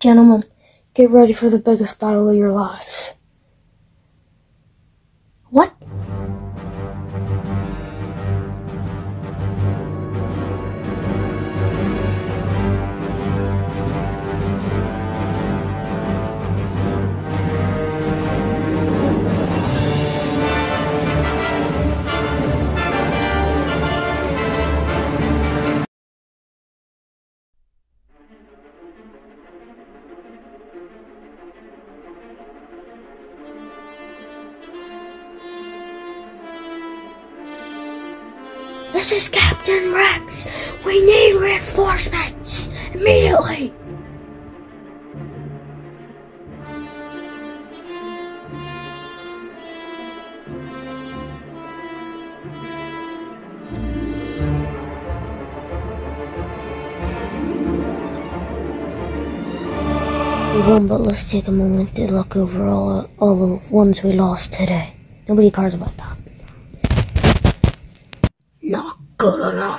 Gentlemen, get ready for the biggest battle of your lives. This is Captain Rex. We need reinforcements immediately. But let's take a moment to look over all, all the ones we lost today. Nobody cares about that. からな。